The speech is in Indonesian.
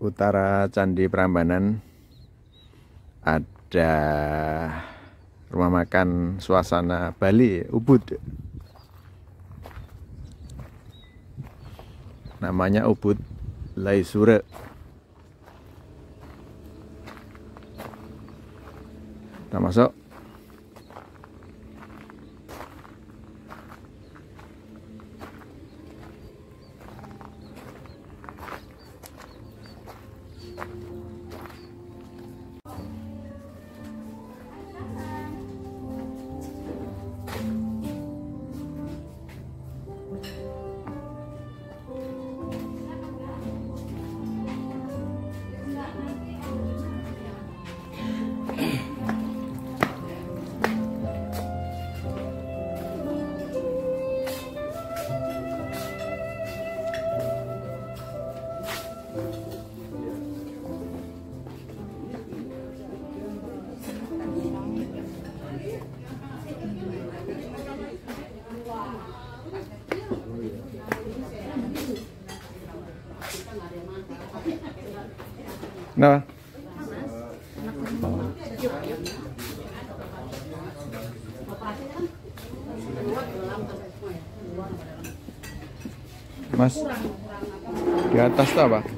utara Candi Prambanan ada rumah makan suasana Bali Ubud. Namanya Ubud Laisure. Kita masuk Kenapa? Mas, di atas tuh apa?